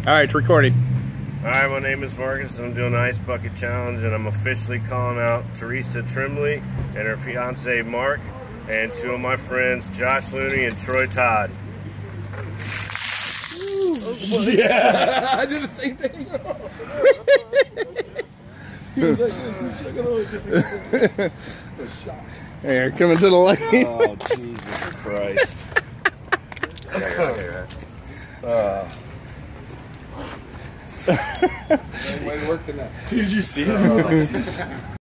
All right, it's recording. Hi, my name is Marcus. And I'm doing Ice Bucket Challenge, and I'm officially calling out Teresa Trimley and her fiance Mark, and two of my friends, Josh Looney and Troy Todd. Yeah, I did the same thing. He was like this, he shook a little, just like, it's a shot. Here, coming to the light. Oh, Jesus Christ. Uh, Way to work that. Did you see it?